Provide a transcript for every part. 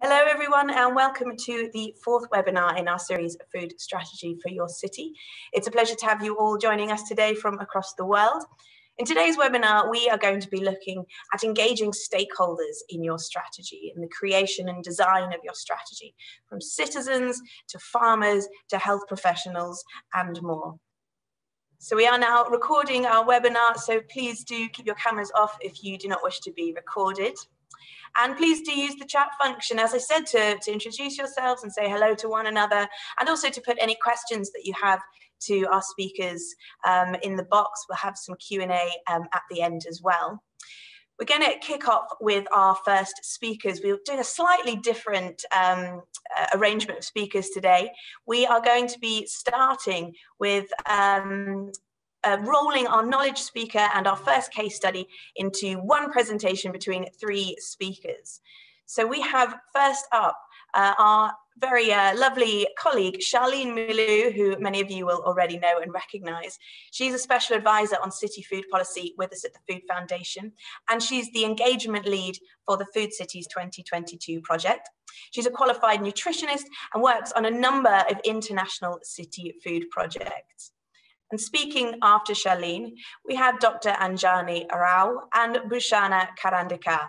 Hello everyone and welcome to the fourth webinar in our series Food Strategy for Your City. It's a pleasure to have you all joining us today from across the world. In today's webinar, we are going to be looking at engaging stakeholders in your strategy and the creation and design of your strategy, from citizens to farmers to health professionals and more. So we are now recording our webinar, so please do keep your cameras off if you do not wish to be recorded. And please do use the chat function, as I said, to, to introduce yourselves and say hello to one another, and also to put any questions that you have to our speakers um, in the box. We'll have some Q&A um, at the end as well. We're going to kick off with our first speakers. We're doing a slightly different um, uh, arrangement of speakers today. We are going to be starting with um, uh, rolling our knowledge speaker and our first case study into one presentation between three speakers. So we have first up uh, our very uh, lovely colleague, Shaleen Meelu, who many of you will already know and recognize. She's a special advisor on city food policy with us at the Food Foundation, and she's the engagement lead for the Food Cities 2022 project. She's a qualified nutritionist and works on a number of international city food projects. And speaking after Shaleen, we have Dr. Anjali Rao and Bhushana Karandikar.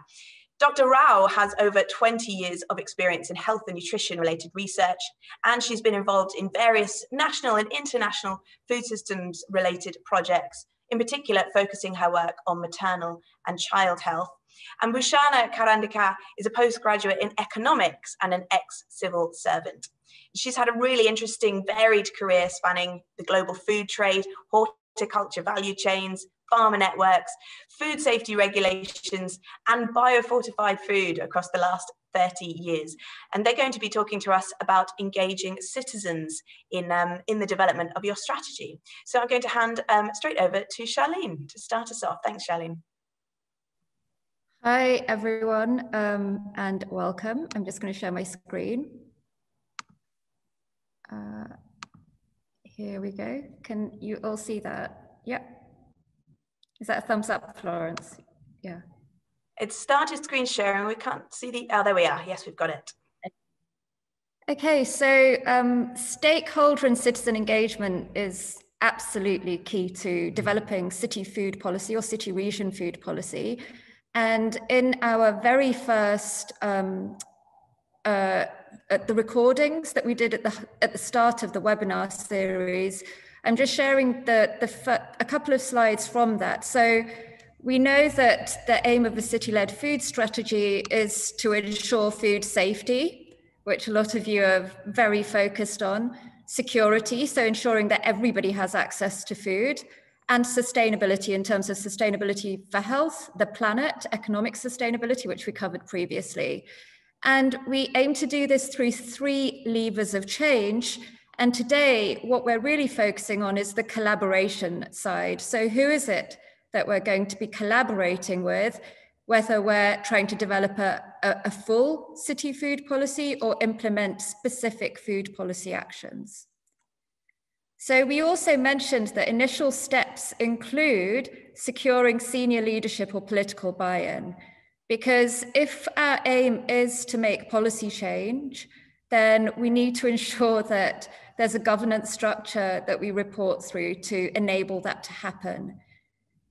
Dr. Rao has over 20 years of experience in health and nutrition related research, and she's been involved in various national and international food systems related projects, in particular focusing her work on maternal and child health. And Bhushana Karandikar is a postgraduate in economics and an ex-civil servant. She's had a really interesting, varied career spanning the global food trade, horticulture value chains, farmer networks, food safety regulations, and biofortified food across the last 30 years. And they're going to be talking to us about engaging citizens in, um, in the development of your strategy. So I'm going to hand um, straight over to Shaleen to start us off. Thanks, Shaleen. Hi, everyone, um, and welcome. I'm just going to share my screen. Uh, here we go. Can you all see that? Yeah. Is that a thumbs up, Florence? Yeah. It started screen sharing. We can't see the, oh, there we are. Yes, we've got it. Okay, so um, stakeholder and citizen engagement is absolutely key to developing city food policy or city region food policy. And in our very first um, uh, the recordings that we did at the at the start of the webinar series, I'm just sharing the, the a couple of slides from that. So we know that the aim of the city-led food strategy is to ensure food safety, which a lot of you are very focused on, security, so ensuring that everybody has access to food, and sustainability in terms of sustainability for health, the planet, economic sustainability, which we covered previously. And we aim to do this through three levers of change. And today, what we're really focusing on is the collaboration side. So, who is it that we're going to be collaborating with, whether we're trying to develop a, a, full city food policy or implement specific food policy actions? So we also mentioned that initial steps include securing senior leadership or political buy-in. Because if our aim is to make policy change, then we need to ensure that there's a governance structure that we report through to enable that to happen.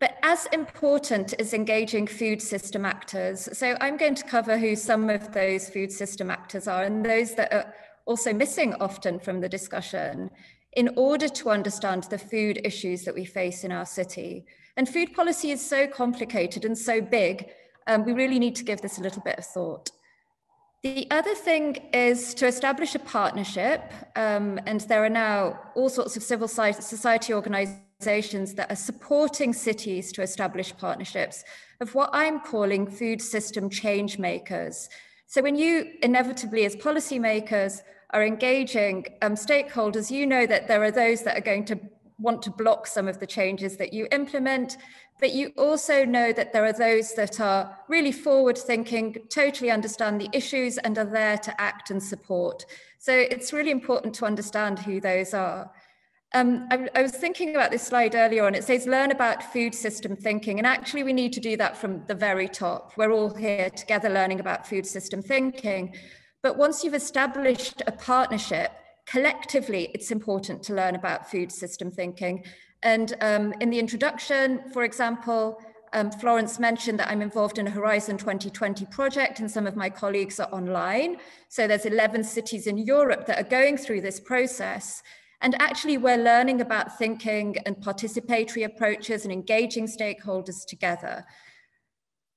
But as important is engaging food system actors. So I'm going to cover who some of those food system actors are and those that are also missing often from the discussion in order to understand the food issues that we face in our city. And food policy is so complicated and so big, um, we really need to give this a little bit of thought. The other thing is to establish a partnership, um, and there are now all sorts of civil society organizations that are supporting cities to establish partnerships of what I'm calling food system change makers. So when you inevitably, as policymakers, are engaging um, stakeholders, you know that there are those that are going to want to block some of the changes that you implement, but you also know that there are those that are really forward thinking, totally understand the issues and are there to act and support. So it's really important to understand who those are. Um, I, I, was thinking about this slide earlier on. It says learn about food system thinking. And actually, we need to do that from the very top. We're all here together learning about food system thinking. But once you've established a partnership, collectively, it's important to learn about food system thinking. And um, in the introduction, for example, um, Florence mentioned that I'm involved in a Horizon 2020 project and some of my colleagues are online. So there's 11 cities in Europe that are going through this process. And actually we're learning about thinking and participatory approaches and engaging stakeholders together.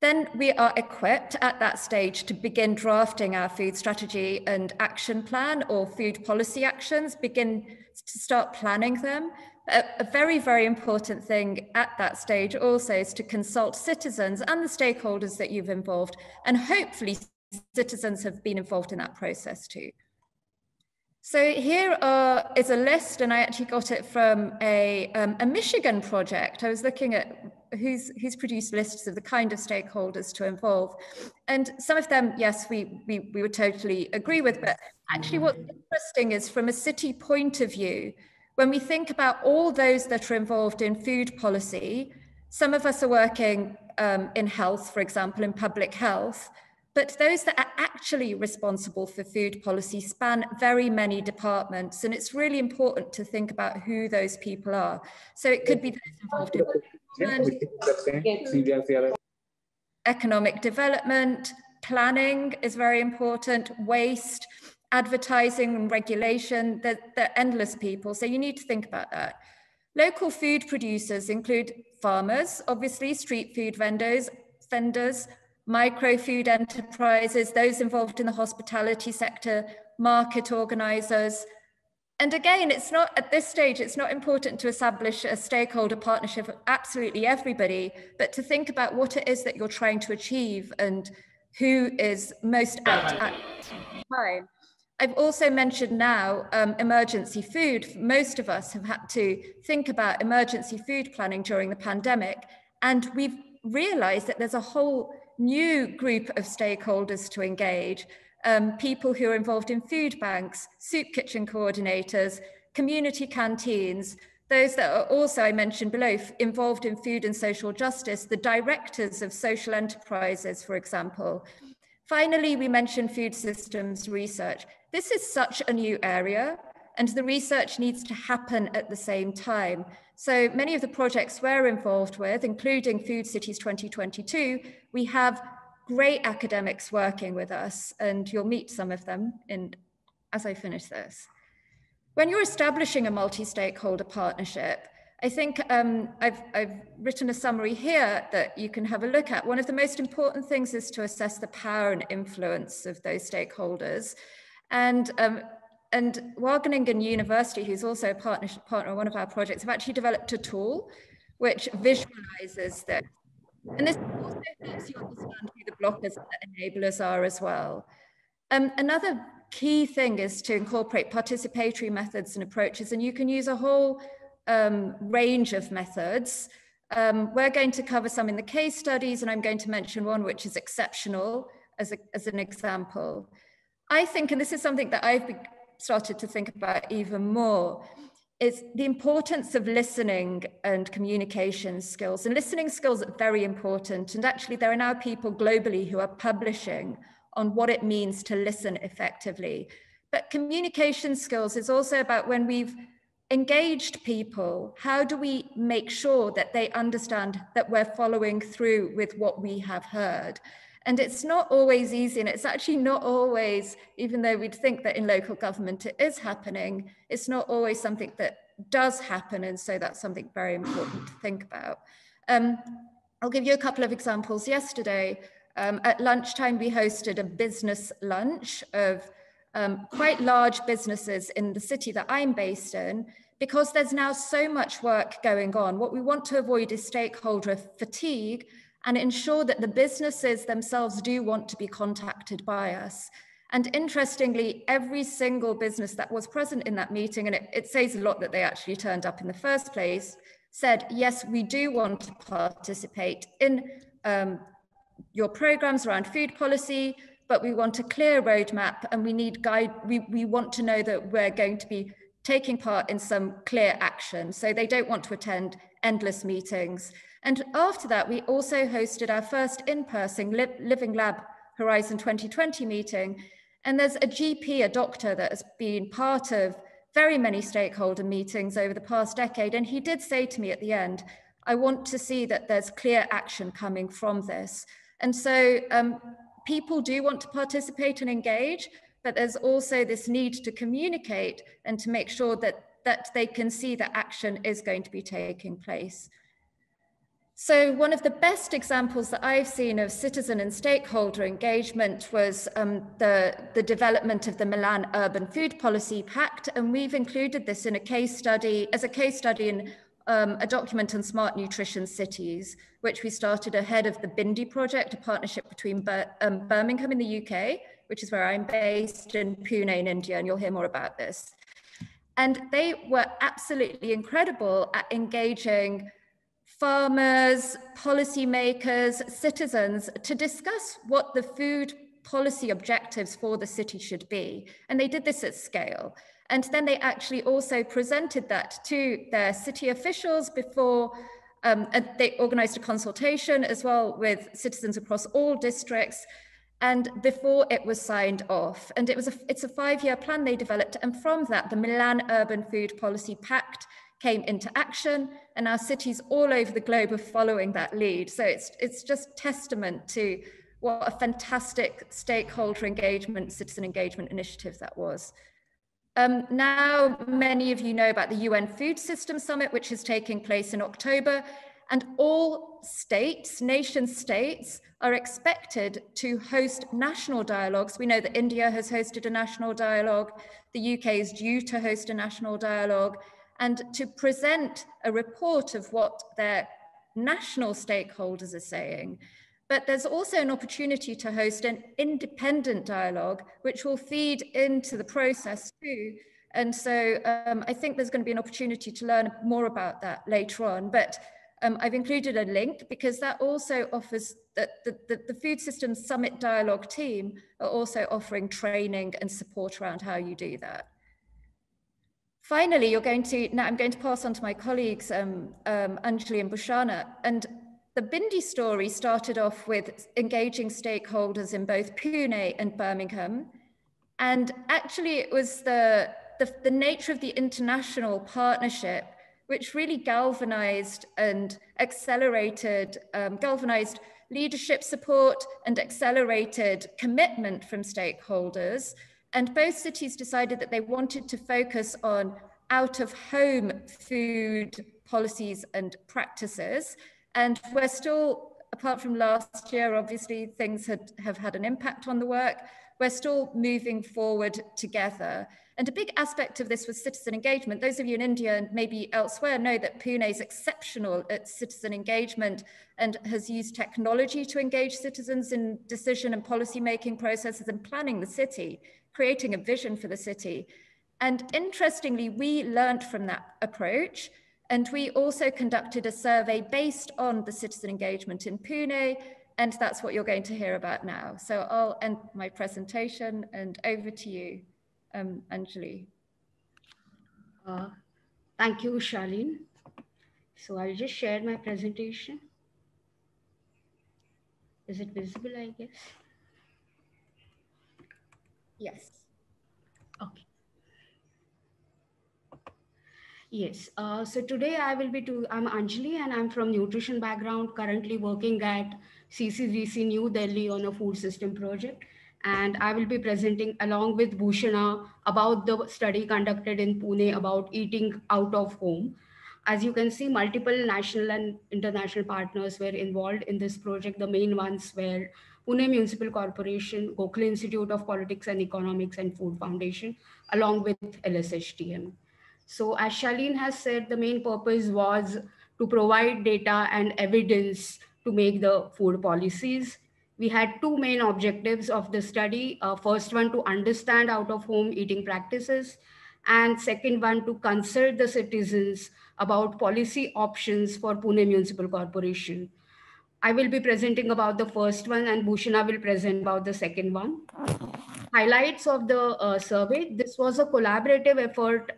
Then we are equipped at that stage to begin drafting our food strategy and action plan or food policy actions, begin to start planning them. A, a, very, very important thing at that stage also is to consult citizens and the stakeholders that you've involved, and hopefully citizens have been involved in that process too. So here are, is a list, and I actually got it from a, um, a Michigan project. I was looking at who's, who's produced lists of the kind of stakeholders to involve. And some of them, yes, we, we, we would totally agree with, but actually what's interesting is from a city point of view, when we think about all those that are involved in food policy, some of us are working um, in health, for example, in public health, but those that are actually responsible for food policy span very many departments, and it's really important to think about who those people are. So it could be those involved in economic development, planning is very important, waste, advertising and regulation, they're, they're endless people. So you need to think about that. Local food producers include farmers, obviously, street food vendors, vendors, micro food enterprises, those involved in the hospitality sector, market organizers. And again, it's not at this stage, it's not important to establish a stakeholder partnership of absolutely everybody, but to think about what it is that you're trying to achieve and who is most at time. I've also mentioned now um, emergency food. Most of us have had to think about emergency food planning during the pandemic, and we've realized that there's a whole new group of stakeholders to engage, um, people who are involved in food banks, soup kitchen coordinators, community canteens, those that are also, I mentioned below, involved in food and social justice, the directors of social enterprises, for example. Finally, we mentioned food systems research. This is such a new area and the research needs to happen at the same time. So many of the projects we're involved with, including Food Cities 2022, we have great academics working with us, and you'll meet some of them in, as I finish this. When you're establishing a multi-stakeholder partnership, I think um, I've, I've written a summary here that you can have a look at. One of the most important things is to assess the power and influence of those stakeholders. And um, and Wageningen University, who's also a partner, partner on one of our projects, have actually developed a tool which visualizes this. And this also helps you understand who the blockers and the enablers are as well. Um, another key thing is to incorporate participatory methods and approaches, and you can use a whole um, range of methods. Um, we're going to cover some in the case studies, and I'm going to mention one which is exceptional as, a, as an example. I think, and this is something that I've started to think about even more is the importance of listening and communication skills. And listening skills are very important. And actually, there are now people globally who are publishing on what it means to listen effectively. But communication skills is also about when we've engaged people, how do we make sure that they understand that we're following through with what we have heard? And it's not always easy, and it's actually not always, even though we'd think that in local government it is happening, it's not always something that does happen. And so that's something very important to think about. Um, I'll give you a couple of examples. Yesterday, um, at lunchtime, we hosted a business lunch of um, quite large businesses in the city that I'm based in, because there's now so much work going on. What we want to avoid is stakeholder fatigue and ensure that the businesses themselves do want to be contacted by us. And interestingly, every single business that was present in that meeting, and it, it, says a lot that they actually turned up in the first place, said, yes, we do want to participate in um, your programs around food policy, but we want a clear roadmap and we need guide, we, we want to know that we're going to be taking part in some clear action. So they don't want to attend endless meetings. And after that, we also hosted our first in-person Living Lab Horizon 2020 meeting. And there's a GP, a doctor that has been part of very many stakeholder meetings over the past decade. And he did say to me at the end, I want to see that there's clear action coming from this. And so um, people do want to participate and engage, but there's also this need to communicate and to make sure that, that they can see that action is going to be taking place. So one of the best examples that I've seen of citizen and stakeholder engagement was um, the, the development of the Milan Urban Food Policy Pact. And we've included this in a case study, as a case study in um, a document on smart nutrition cities, which we started ahead of the Bindi project, a partnership between um, Birmingham in the UK, which is where I'm based, and Pune in India, and you'll hear more about this. And they were absolutely incredible at engaging farmers, policymakers, citizens to discuss what the food policy objectives for the city should be. And they did this at scale. And then they actually also presented that to their city officials before um, they organized a consultation as well with citizens across all districts and before it was signed off. And it was a, it's a five-year plan they developed. And from that, the Milan Urban Food Policy Pact came into action and our cities all over the globe are following that lead. So it's, it's just testament to what a fantastic stakeholder engagement, citizen engagement initiative that was. Um, now, many of you know about the UN Food System Summit, which is taking place in October, and all states, nation states, are expected to host national dialogues. We know that India has hosted a national dialogue, the UK is due to host a national dialogue, and to present a report of what their national stakeholders are saying. But there's also an opportunity to host an independent dialogue, which will feed into the process too. And so um, I think there's going to be an opportunity to learn more about that later on. But um, I've included a link because that also offers that the, the, the, Food Systems Summit Dialogue team are also offering training and support around how you do that. Finally, you're going to, now I'm going to pass on to my colleagues, um, um, Anjali and Bhushana. And the Bindi story started off with engaging stakeholders in both Pune and Birmingham. And actually it was the, the, the nature of the international partnership which really galvanized and accelerated, um, galvanized leadership support and accelerated commitment from stakeholders and both cities decided that they wanted to focus on out of home food policies and practices. And we're still, apart from last year, obviously things had, have had an impact on the work. We're still moving forward together. And a big aspect of this was citizen engagement. Those of you in India and maybe elsewhere know that Pune is exceptional at citizen engagement and has used technology to engage citizens in decision and policy making processes and planning the city creating a vision for the city. And interestingly, we learned from that approach. And we also conducted a survey based on the citizen engagement in Pune. And that's what you're going to hear about now. So I'll end my presentation and over to you, um, Anjali. Uh, thank you, Shaleen. So I'll just share my presentation. Is it visible, I guess? Yes. Okay. Yes. Uh, so today I will be to, I'm Anjali and I'm from nutrition background, currently working at CCDC New Delhi on a food system project. And I will be presenting along with Bhushana about the study conducted in Pune about eating out of home. As you can see, multiple national and international partners were involved in this project. The main ones were Pune Municipal Corporation, Gokhale Institute of Politics and Economics and Food Foundation, along with LSHTM. So as Shaleen has said, the main purpose was to provide data and evidence to make the food policies. We had two main objectives of the study. Uh, first one, to understand out-of-home eating practices, and second one, to consult the citizens about policy options for Pune Municipal Corporation. I will be presenting about the first one and Bhushana will present about the second one. Highlights of the uh, survey. This was a collaborative effort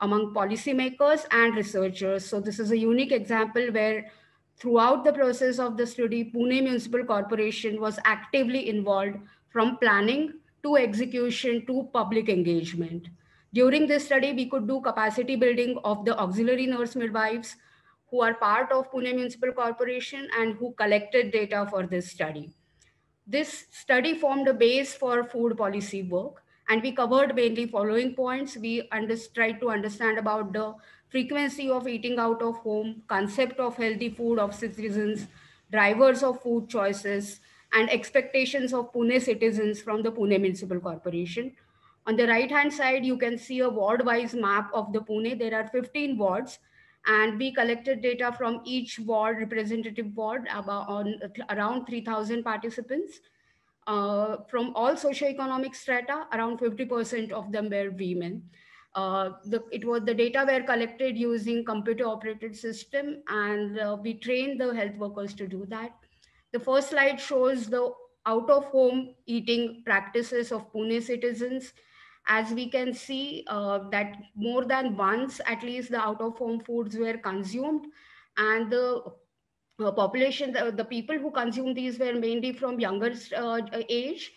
among policymakers and researchers. So this is a unique example where throughout the process of the study, Pune Municipal Corporation was actively involved from planning to execution to public engagement. During this study, we could do capacity building of the auxiliary nurse midwives who are part of Pune Municipal Corporation and who collected data for this study. This study formed a base for food policy work and we covered mainly following points. We tried to understand about the frequency of eating out of home, concept of healthy food of citizens, drivers of food choices, and expectations of Pune citizens from the Pune Municipal Corporation. On the right hand side, you can see a ward wise map of the Pune. There are 15 wards and we collected data from each ward, representative ward, about on around 3,000 participants. Uh, from all socioeconomic strata, around 50% of them were women. Uh, the, it was the data were collected using computer operated system and uh, we trained the health workers to do that. The first slide shows the out of home eating practices of Pune citizens. As we can see uh, that more than once, at least the out of home foods were consumed. And the uh, population, the, the, people who consumed these were mainly from younger uh, age.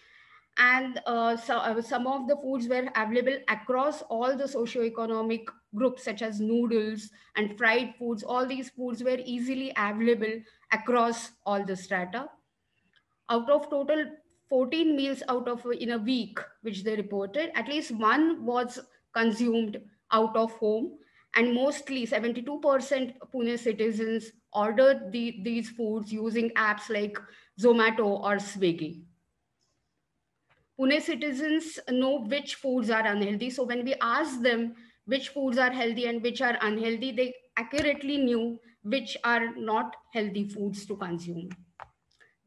And uh, so, uh, some of the foods were available across all the socio-economic groups such as noodles and fried foods. All these foods were easily available across all the strata. Out of total 14 meals out of uh, in a week which they reported at least one was consumed out of home and mostly 72% pune citizens ordered the, these foods using apps like zomato or swiggy Pune citizens know which foods are unhealthy. So when we ask them which foods are healthy and which are unhealthy, they accurately knew which are not healthy foods to consume.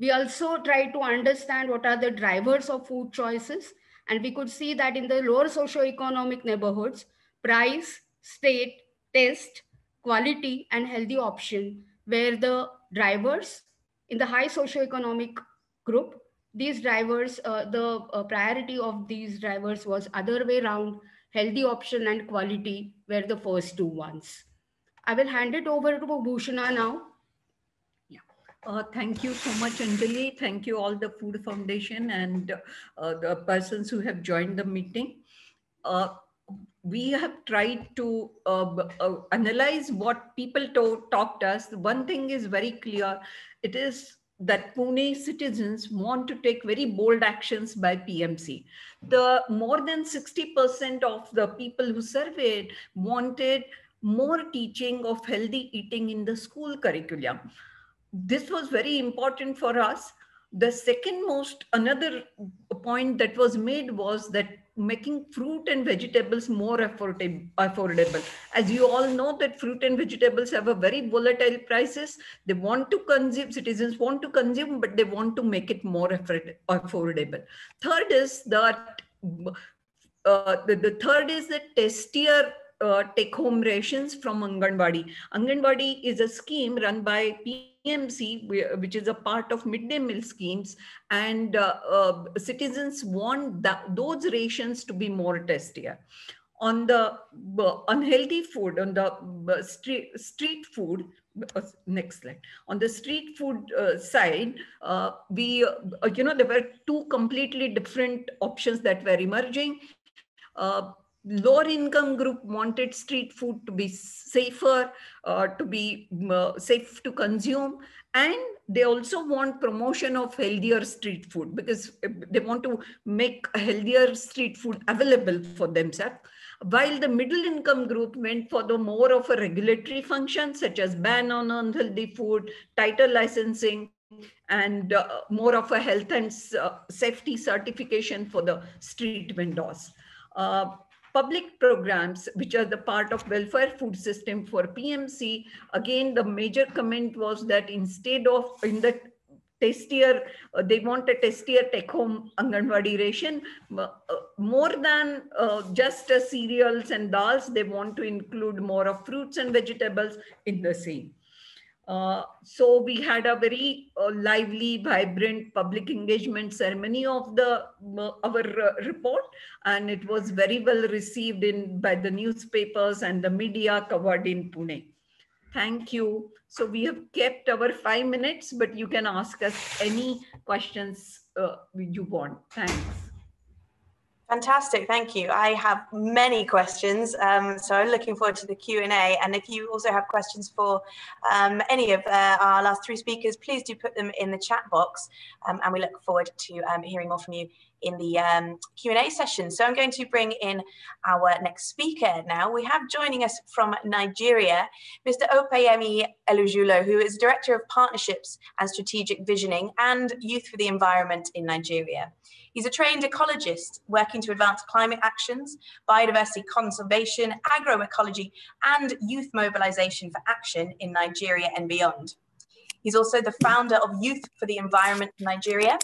We also try to understand what are the drivers of food choices. And we could see that in the lower socioeconomic neighborhoods, price, state, taste, quality, and healthy option were the drivers. In the high socioeconomic group, these drivers, uh, the uh, priority of these drivers was other way around, healthy option and quality were the first two ones. I will hand it over to Bhushana now. Uh, thank you so much, Anjali. Thank you all the Food Foundation and uh, the persons who have joined the meeting. Uh, we have tried to uh, uh, analyze what people to talked us. One thing is very clear. It is that Pune citizens want to take very bold actions by PMC. The more than 60% of the people who surveyed wanted more teaching of healthy eating in the school curriculum. This was very important for us. The second most, another point that was made was that making fruit and vegetables more affordable. As you all know that fruit and vegetables have a very volatile prices. They want to consume, citizens want to consume, but they want to make it more affordable. Third is that, uh, the, the third is the tastier uh, take home rations from Anganwadi. Anganwadi is a scheme run by PMC, which is a part of midday meal schemes, and uh, uh, citizens want that, those rations to be more tastier. On the uh, unhealthy food, on the uh, street, street food, uh, next slide. On the street food side, we, you know, there were two completely different options that were emerging. Uh, lower income group wanted street food to be safer, uh, to be uh, safe to consume. And they also want promotion of healthier street food because they want to make healthier street food available for themselves. While the middle income group went for the more of a regulatory function, such as ban on unhealthy food, tighter licensing, and uh, more of a health and uh, safety certification for the street vendors. Uh, public programs, which are the part of welfare food system for PMC, again, the major comment was that instead of in the tastier, uh, they want a tastier take-home Anganwadi ration. Uh, more than uh, just cereals and dals, they want to include more of fruits and vegetables in the same. Uh, so we had a very uh, lively, vibrant public engagement ceremony of the uh, our uh, report, and it was very well received in by the newspapers and the media covered in Pune. Thank you. So we have kept our five minutes, but you can ask us any questions uh, you want. Thanks. Fantastic, thank you. I have many questions, um, so I'm looking forward to the Q&A. And if you also have questions for um, any of uh, our last three speakers, please do put them in the chat box. Um, and we look forward to um, hearing more from you in the um, Q&A session. So I'm going to bring in our next speaker now. We have joining us from Nigeria, Mr. Opeyemi Elujulo, who is Director of Partnerships and Strategic Visioning and Youth for the Environment in Nigeria. He's a trained ecologist working to advance climate actions, biodiversity conservation, agroecology, and youth mobilization for action in Nigeria and beyond. He's also the founder of Youth for the Environment Nigeria,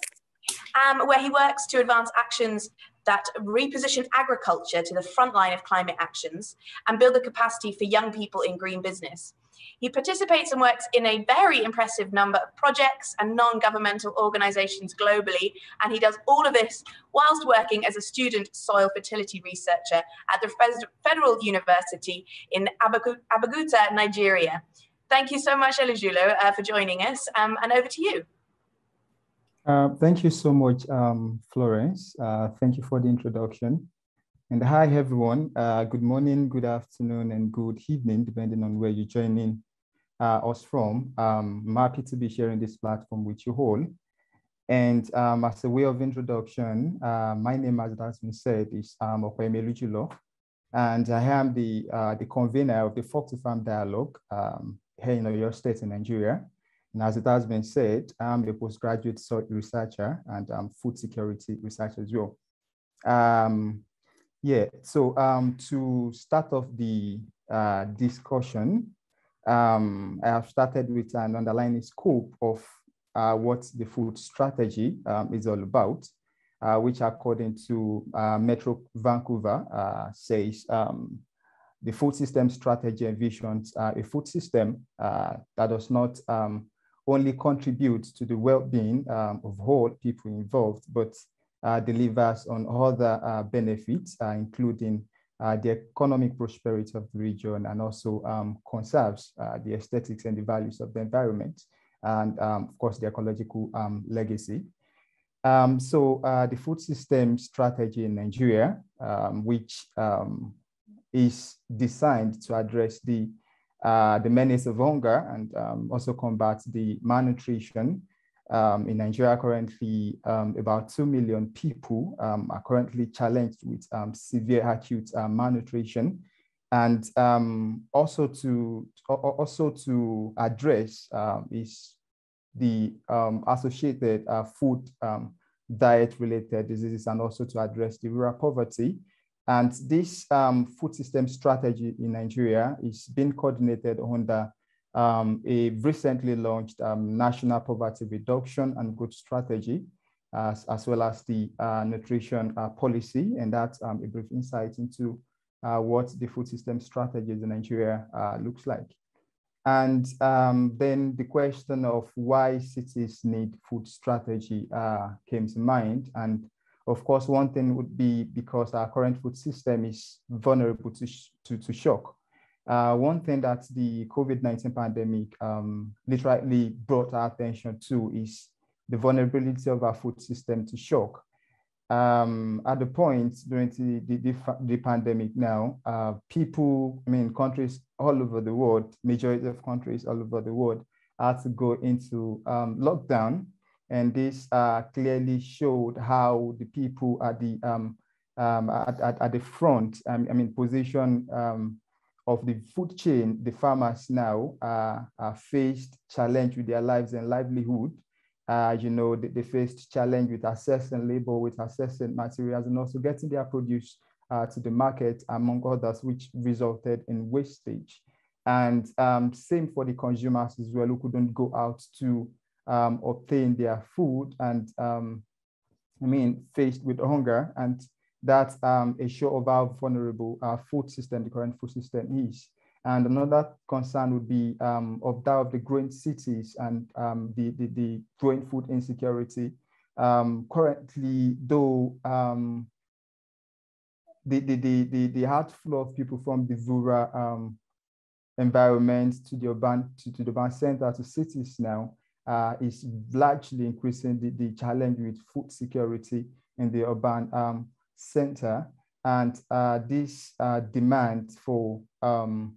um, where he works to advance actions that reposition agriculture to the front line of climate actions and build the capacity for young people in green business. He participates and works in a very impressive number of projects and non governmental organizations globally. And he does all of this whilst working as a student soil fertility researcher at the Federal University in Abeokuta, Nigeria. Thank you so much, Elujulo, uh, for joining us. Um, and over to you. Uh, thank you so much, um, Florence. Uh, thank you for the introduction. And hi, everyone. Uh, good morning, good afternoon, and good evening, depending on where you're joining uh, us from. Um, I'm happy to be sharing this platform with you all. And um, as a way of introduction, uh, my name, as has been said, is um, Opeyemi Elujulo, and I am the, the convener of the Farm Dialogue um, here in Oyo State in Nigeria. And as it has been said, I'm a postgraduate researcher and food security researcher as well. Um, yeah, so um, to start off the uh, discussion, um, I have started with an underlying scope of uh, what the food strategy um, is all about, uh, which according to uh, Metro Vancouver uh, says um, the food system strategy envisions uh, a food system that does not um, only contribute to the well-being um, of all people involved, but delivers on other benefits, including uh, the economic prosperity of the region and also um, conserves uh, the aesthetics and the values of the environment and um, of course the ecological um, legacy. Um, so uh, the food system strategy in Nigeria, um, which is designed to address the uh, the menace of hunger and also combat the malnutrition um, in Nigeria, currently um, about 2 million people um, are currently challenged with um, severe acute uh, malnutrition. And um, also, to, also to address um, is the associated uh, food diet related diseases and also to address the rural poverty. And this food system strategy in Nigeria is being coordinated under um, a recently launched um, national poverty reduction and good strategy, as, as well as the uh, nutrition uh, policy. And that's um, a brief insight into uh, what the food system strategies in Nigeria uh, looks like. And um, then the question of why cities need food strategy uh, came to mind. And of course, one thing would be because our current food system is vulnerable to, to, to shock. Uh, one thing that the COVID-19 pandemic um, literally brought our attention to is the vulnerability of our food system to shock. Um, at the point during the, the, the, pandemic now, uh, people, I mean, countries all over the world, majority of countries all over the world had to go into um, lockdown. And this uh, clearly showed how the people at the, um, um, at, at, at, the front, I mean, position um, of the food chain, the farmers now are, are faced challenge with their lives and livelihood. Uh, you know, they, they, faced challenge with accessing labor, with accessing materials, and also getting their produce uh, to the market, among others, which resulted in wastage. And um, same for the consumers as well, who couldn't go out to um, obtain their food and, um, I mean, faced with hunger and that's um, a show of how vulnerable our food system, the current food system is. And another concern would be um, of that of the growing cities and um, the, the, the, growing food insecurity. Um, currently, though, the, the, the, the, the outflow of people from the rural um, environment to the urban, to, to the urban center, to cities now, uh, is largely increasing the, the challenge with food security in the urban um, center. And uh, this uh, demand for um,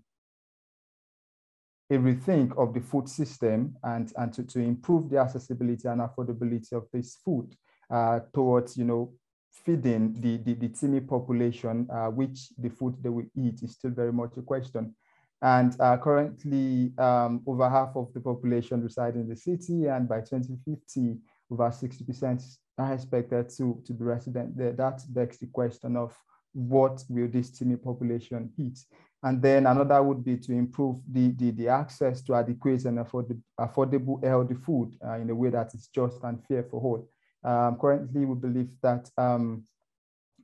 a rethink of the food system and, and to, to improve the accessibility and affordability of this food uh, towards, you know, feeding the, the, the teeming population, uh, which the food they will eat is still very much a question. And uh, currently, um, over half of the population reside in the city, and by 2050, over 60% are expected to, to be resident there. That begs the question of what will this teeming population eat? And then another would be to improve the, the, the access to adequate and affordable, affordable healthy food uh, in a way that is just and fair for all. Um, currently, we believe that um,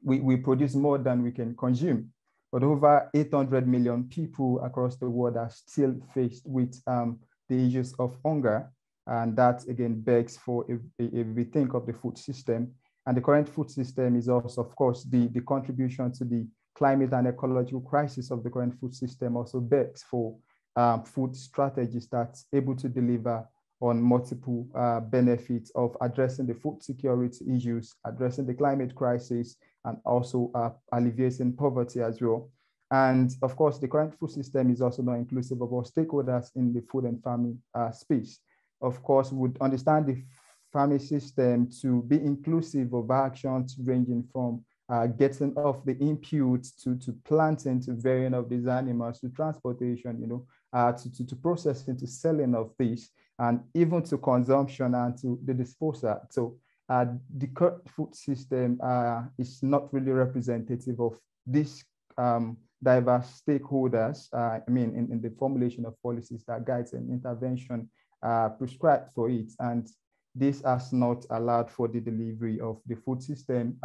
we, we produce more than we can consume, but over 800 million people across the world are still faced with um, the issues of hunger. And that again begs for a, a rethink of the food system. And the current food system is also, of course, the, the contribution to the climate and ecological crisis of the current food system also begs for um, food strategies that's able to deliver on multiple uh, benefits of addressing the food security issues, addressing the climate crisis, and also uh, alleviating poverty as well. And of course, the current food system is also not inclusive of all stakeholders in the food and farming uh, space. Of course, would understand the farming system to be inclusive of actions ranging from uh, getting off the input to, to planting, to varying of these animals, to transportation, you know, uh, to, to, to processing, to selling of this, and even to consumption and to the disposal. So uh, the current food system uh, is not really representative of these um, diverse stakeholders, uh, I mean, in, in the formulation of policies that guides and intervention uh, prescribed for it. And this has not allowed for the delivery of the food system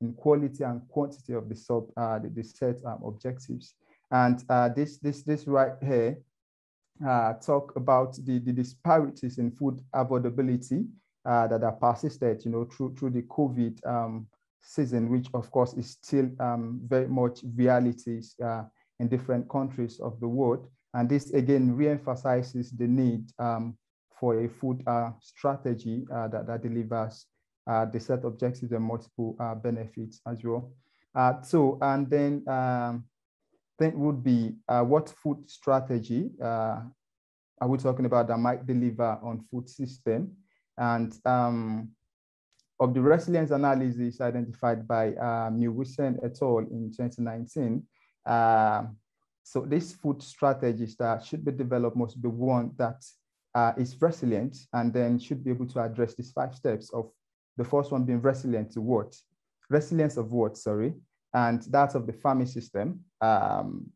in quality and quantity of the sub uh, the, the set um, objectives. And uh, this this this right here uh, talk about the, the disparities in food affordability uh, that are persisted, you know, through through the COVID um, season, which of course is still um, very much realities uh, in different countries of the world. And this again reemphasizes the need um, for a food uh, strategy that, that delivers uh, the set objectives and multiple uh, benefits as well. Uh, so, and then um, then would be uh, what food strategy uh, are we talking about that might deliver on food system? And um, of the resilience analysis identified by uh, Wilson et al. in 2019, uh, so this food strategies that should be developed must be one that uh, is resilient and then should be able to address these five steps of the first one being resilient to what? Resilience of what, sorry, and that of the farming system um,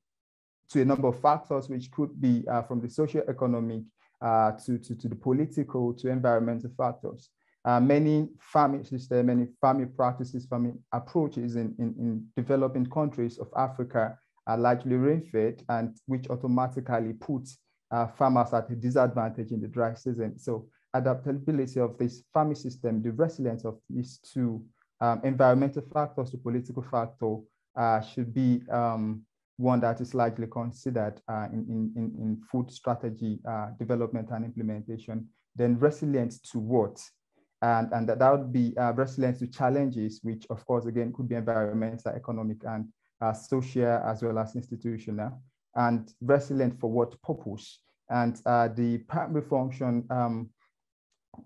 to a number of factors, which could be uh, from the socio-economic uh, to, to, to the political to environmental factors. Uh, many farming system, many farming practices, farming approaches in, in, in developing countries of Africa are largely rain-fed and which automatically puts uh, farmers at a disadvantage in the dry season. So adaptability of this farming system, the resilience of these two um, environmental factors to political factor uh, should be um, one that is largely considered uh, in, in, in food strategy uh, development and implementation. Then resilience to what? And, and that, that would be uh, resilience to challenges, which of course, again, could be environmental, economic, and uh, social, as well as institutional. And resilient for what purpose? And uh, the primary function um,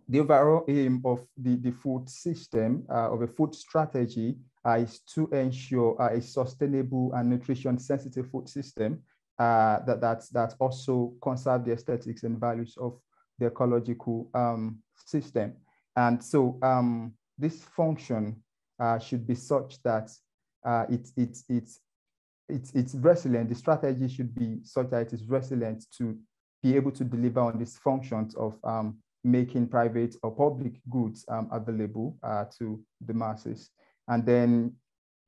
the overall aim of the, the food system, uh, of a food strategy, is to ensure uh, a sustainable and nutrition sensitive food system uh, that, that, that also conserve the aesthetics and values of the ecological um, system. And so um, this function uh, should be such that uh, it, it, it, it's, it's resilient. The strategy should be such that it is resilient to be able to deliver on these functions of um, making private or public goods um, available uh, to the masses. And then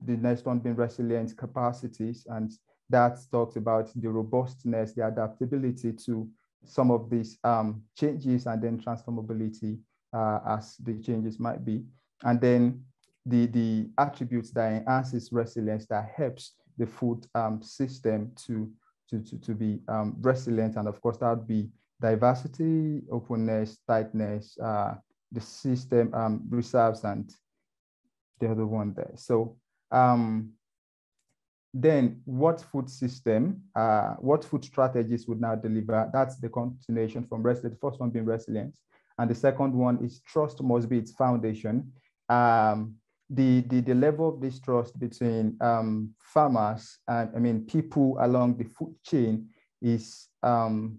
the next one being resilient capacities. And that talks about the robustness, the adaptability to some of these um, changes and then transformability uh, as the changes might be. And then the, the attributes that enhances resilience that helps the food um, system to, to, to, to be um, resilient. And of course, that would be diversity, openness, tightness, uh, the system um, reserves and the other one there. So um, then what food system, uh, what food strategies would now deliver? That's the continuation from resilience, the first one being resilience. And the second one is trust must be its foundation. Um, the, the, the level of distrust between um, farmers and I mean people along the food chain is um,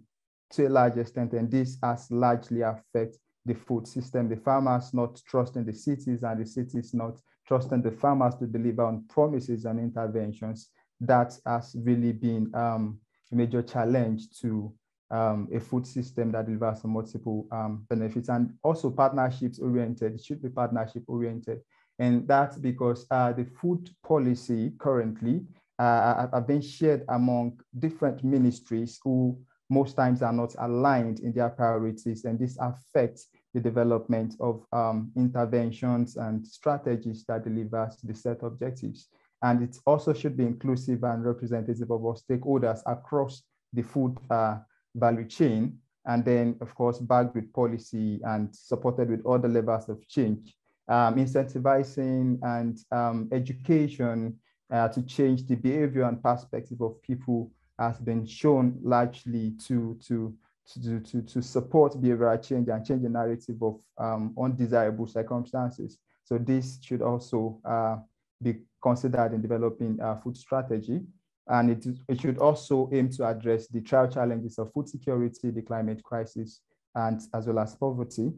to a large extent, and this has largely affected the food system. The farmers not trusting the cities and the cities not trusting the farmers to deliver on promises and interventions. That has really been um, a major challenge to um, a food system that delivers multiple um, benefits and also partnerships oriented, it should be partnership oriented. And that's because uh, the food policy currently uh, have been shared among different ministries who most times are not aligned in their priorities. And this affects the development of um, interventions and strategies that delivers the set objectives. And it also should be inclusive and representative of our stakeholders across the food uh, value chain. And then, of course, backed with policy and supported with other levels of change, um, incentivizing and um, education uh, to change the behavior and perspective of people has been shown largely to, to, to, to, to support behavioral change and change the narrative of um, undesirable circumstances. So this should also uh, be considered in developing a food strategy. And it, it should also aim to address the trial challenges of food security, the climate crisis, and as well as poverty.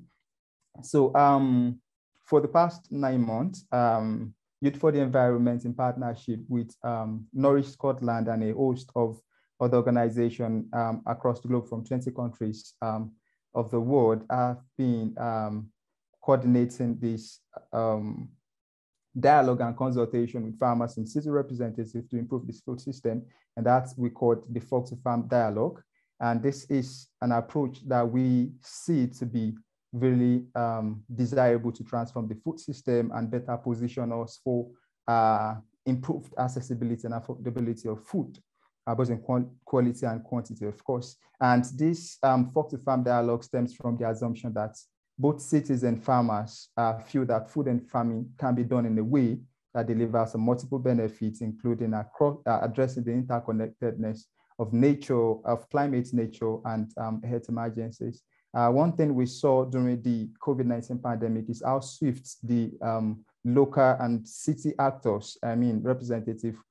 So um, for the past nine months, um, Youth for the Environment in partnership with um, Nourish Scotland and a host of other organizations um, across the globe from 20 countries um, of the world have been um, coordinating this um, dialogue and consultation with farmers and city representatives to improve this food system. And that's we call the Farm to Farm Dialogue. And this is an approach that we see to be really um, desirable to transform the food system and better position us for uh, improved accessibility and affordability of food uh, both in quality and quantity, of course. And this um, Farm to Farm dialogue stems from the assumption that both cities and farmers uh, feel that food and farming can be done in a way that delivers multiple benefits, including across, uh, addressing the interconnectedness of nature, of climate, nature, and um, health emergencies. Uh, one thing we saw during the COVID-19 pandemic is how swift the um, local and city actors, I mean, representative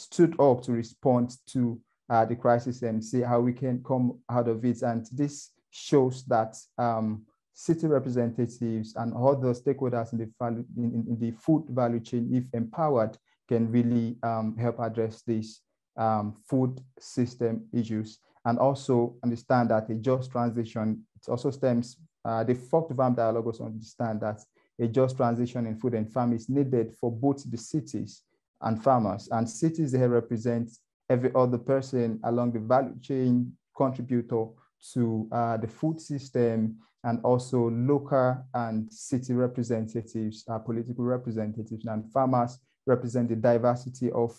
stood up to respond to uh, the crisis and see how we can come out of it. And this shows that um, city representatives and other stakeholders in the, value, in, in, the food value chain, if empowered, can really um, help address these um, food system issues. And also understand that a just transition, it also stems, uh, the to Farm dialogue also understand that a just transition in food and farm is needed for both the cities and farmers. And cities here represent every other person along the value chain contributor to uh, the food system and also local and city representatives, uh, political representatives, and farmers represent the diversity of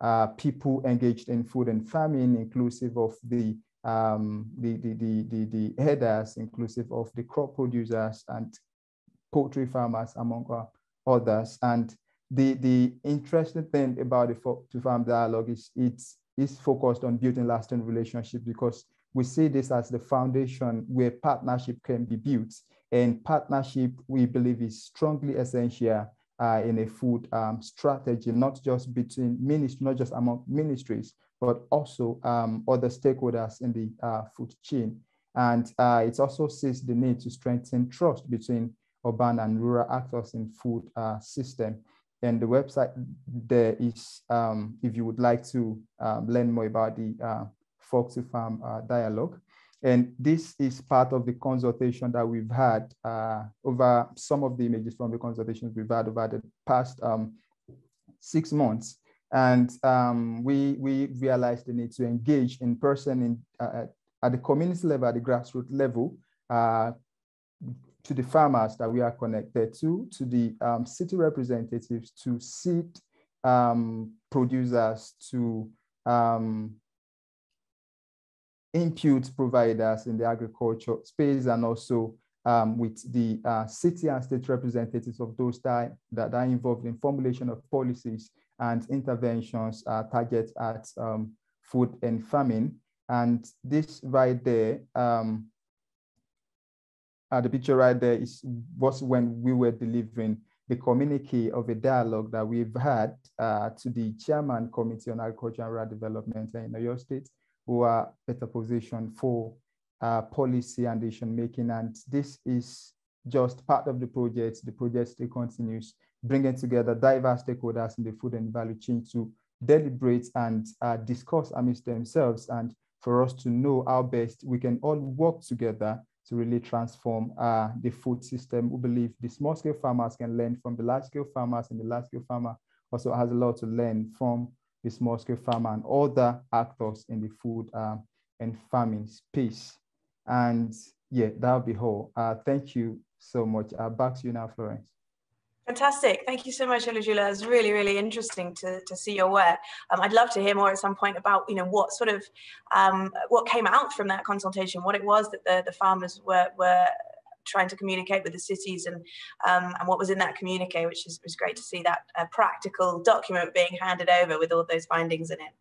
uh, people engaged in food and farming, inclusive of the, um, the, the, the, the, the headers, inclusive of the crop producers and poultry farmers, among others. And the, the interesting thing about the to Farm dialogue is it's, it's focused on building lasting relationships because we see this as the foundation where partnership can be built. And partnership, we believe, is strongly essential uh, in a food um, strategy, not just between ministries, not just among ministries, but also um, other stakeholders in the uh, food chain. And uh, it also sees the need to strengthen trust between urban and rural actors in food uh, system. And the website there is, um, if you would like to um, learn more about the uh, Farm uh, dialogue. And this is part of the consultation that we've had uh, over some of the images from the consultations we've had over the past um, six months. And um, we, we realized the need to engage in person in, uh, at the community level, at the grassroots level, uh, to the farmers that we are connected to, to the um, city representatives, to seed um, producers, to um, input providers in the agriculture space, and also um, with the uh, city and state representatives of those that, that are involved in formulation of policies and interventions uh, target at um, food and famine. And this right there, um, uh, the picture right there is was when we were delivering the communique of a dialogue that we've had uh, to the chairman committee on agriculture and rural development in Oyo State, who are better positioned for uh, policy and decision making. And this is just part of the project. The project still continues, bringing together diverse stakeholders in the food and value chain to deliberate and uh, discuss amidst themselves and for us to know how best we can all work together to really transform uh, the food system. We believe the small scale farmers can learn from the large scale farmers and the large scale farmer also has a lot to learn from the small scale farmer and other actors in the food uh, and farming space. And yeah, that'll be all. Uh, thank you so much. Back to you now, Florence. Fantastic. Thank you so much, Elujulo. It's really, really interesting to, to see your work. Um, I'd love to hear more at some point about, you know, what sort of, um, what came out from that consultation, what it was that the, the farmers were, were trying to communicate with the cities and um, and what was in that communique, which is was great to see that uh, practical document being handed over with all those findings in it.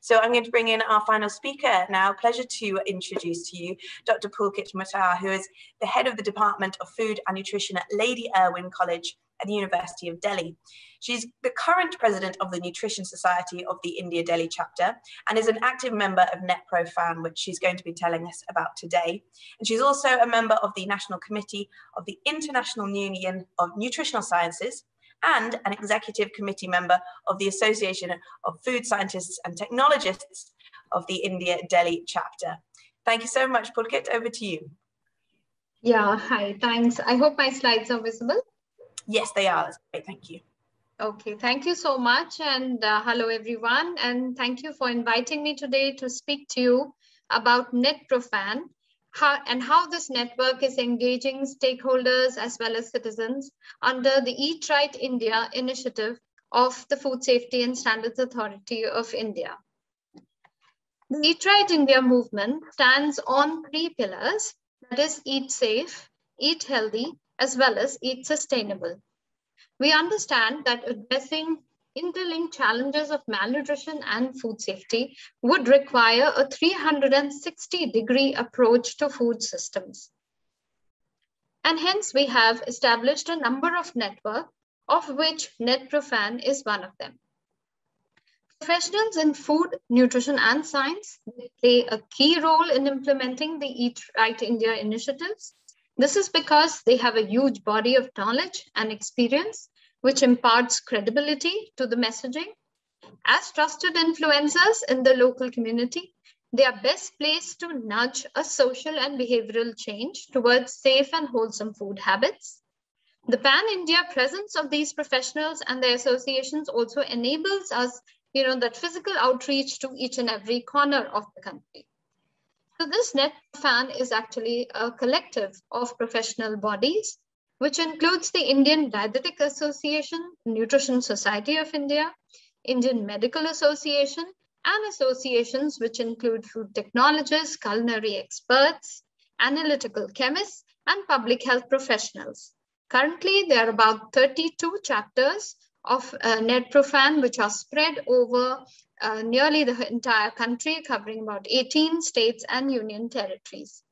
So I'm going to bring in our final speaker now. Pleasure to introduce to you Dr. Pulkit Mathur, who is the head of the Department of Food and Nutrition at Lady Irwin College at the University of Delhi. She's the current president of the Nutrition Society of the India Delhi chapter and is an active member of NetProFan, which she's going to be telling us about today. And she's also a member of the National Committee of the International Union of Nutritional Sciences and an executive committee member of the Association of Food Scientists and Technologists of the India Delhi chapter. Thank you so much, Pulkit. Over to you. Yeah, hi, thanks. I hope my slides are visible. Yes, they are. That's great. Thank you. Okay, thank you so much. And uh, hello, everyone. And thank you for inviting me today to speak to you about NetProFan how, and how this network is engaging stakeholders as well as citizens under the Eat Right India initiative of the Food Safety and Standards Authority of India. The Eat Right India movement stands on three pillars, that is eat safe, eat healthy, as well as eat sustainable. We understand that addressing interlinked challenges of malnutrition and food safety would require a 360 degree approach to food systems. And hence we have established a number of networks of which NetProFan is one of them. Professionals in food, nutrition, and science play a key role in implementing the Eat Right India initiatives this is because they have a huge body of knowledge and experience, which imparts credibility to the messaging. As trusted influencers in the local community, they are best placed to nudge a social and behavioral change towards safe and wholesome food habits. The pan-India presence of these professionals and their associations also enables us, you know, that physical outreach to each and every corner of the country. So this NetProFan is actually a collective of professional bodies, which includes the Indian Dietetic Association, Nutrition Society of India, Indian Medical Association, and associations which include food technologists, culinary experts, analytical chemists, and public health professionals. Currently, there are about 32 chapters of uh, NetProFan, which are spread over uh, nearly the entire country, covering about 18 states and union territories.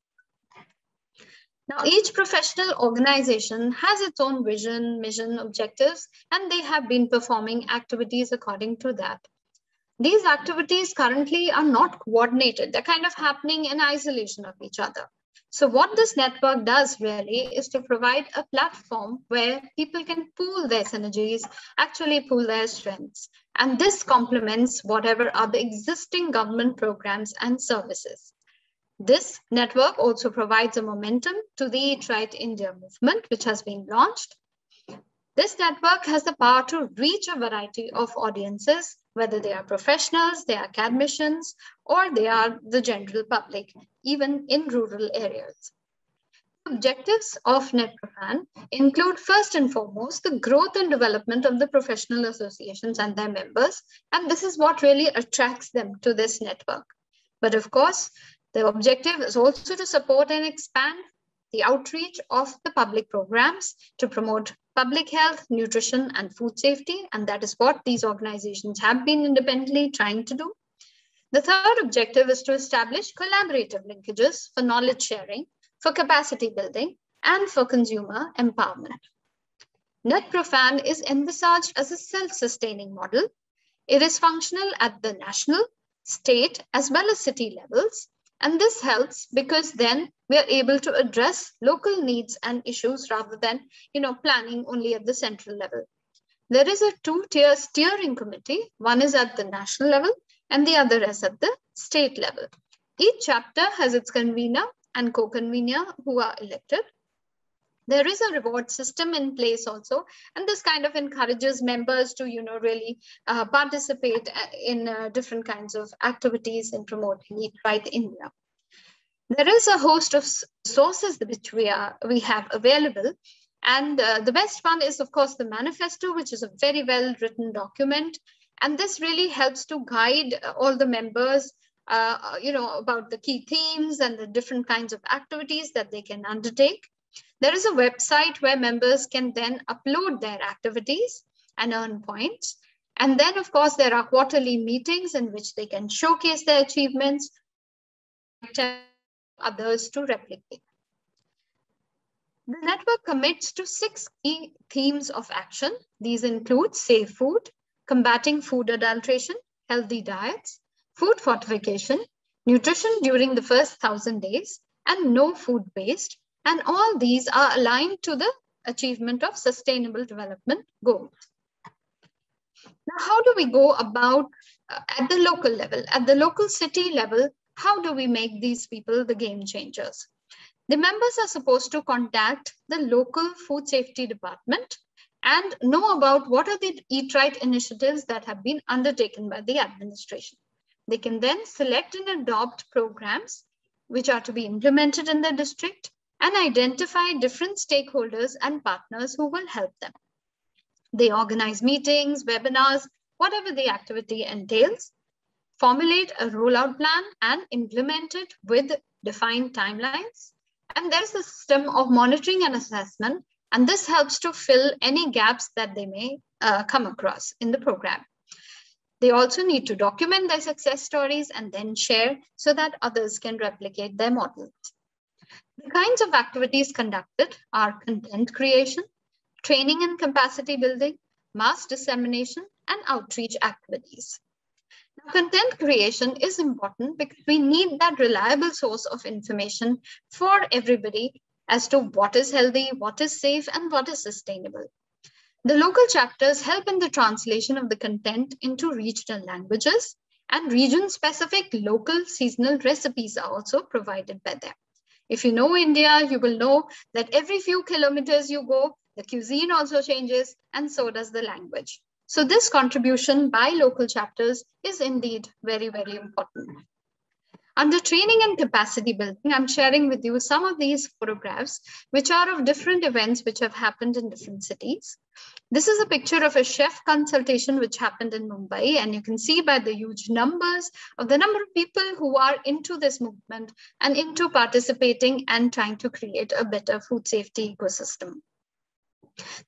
Now, each professional organization has its own vision, mission, objectives, and they have been performing activities according to that. These activities currently are not coordinated. They're kind of happening in isolation of each other. So what this network does really is to provide a platform where people can pool their synergies, actually pool their strengths. And this complements whatever are the existing government programs and services. This network also provides a momentum to the Right India movement, which has been launched. This network has the power to reach a variety of audiences whether they are professionals, they are academicians, or they are the general public, even in rural areas. Objectives of NetProFan include first and foremost the growth and development of the professional associations and their members, and this is what really attracts them to this network. But of course, the objective is also to support and expand the outreach of the public programs to promote public health, nutrition, and food safety. And that is what these organizations have been independently trying to do. The third objective is to establish collaborative linkages for knowledge sharing, for capacity building, and for consumer empowerment. NetProfan is envisaged as a self-sustaining model. It is functional at the national, state, as well as city levels. And this helps because then we are able to address local needs and issues rather than you know, planning only at the central level. There is a two-tier steering committee. One is at the national level and the other is at the state level. Each chapter has its convener and co-convener who are elected. There is a reward system in place also, and this kind of encourages members to, you know, really uh, participate uh, in uh, different kinds of activities in promoting Eat Right India. There is a host of sources which we are we have available, and uh, the best one is, of course, the manifesto, which is a very well written document and this really helps to guide uh, all the members, uh, uh, you know, about the key themes and the different kinds of activities that they can undertake. There is a website where members can then upload their activities and earn points. And then, of course, there are quarterly meetings in which they can showcase their achievements, others to replicate. The network commits to six key themes of action. These include safe food, combating food adulteration, healthy diets, food fortification, nutrition during the first thousand days, and no food waste. And all these are aligned to the achievement of sustainable development goals. Now, how do we go about uh, at the local level, at the local city level, how do we make these people the game changers? The members are supposed to contact the local food safety department and know about what are the Eat Right initiatives that have been undertaken by the administration. They can then select and adopt programs which are to be implemented in the district and identify different stakeholders and partners who will help them. They organize meetings, webinars, whatever the activity entails, formulate a rollout plan and implement it with defined timelines. And there's a system of monitoring and assessment and this helps to fill any gaps that they may uh, come across in the program. They also need to document their success stories and then share so that others can replicate their models. The kinds of activities conducted are content creation, training and capacity building, mass dissemination, and outreach activities. Content creation is important because we need that reliable source of information for everybody as to what is healthy, what is safe, and what is sustainable. The local chapters help in the translation of the content into regional languages and region-specific local seasonal recipes are also provided by them. If you know India, you will know that every few kilometers you go, the cuisine also changes and so does the language. So this contribution by local chapters is indeed very, very important. Under training and capacity building, I'm sharing with you some of these photographs, which are of different events which have happened in different cities. This is a picture of a chef consultation which happened in Mumbai, and you can see by the huge numbers of the number of people who are into this movement and into participating and trying to create a better food safety ecosystem.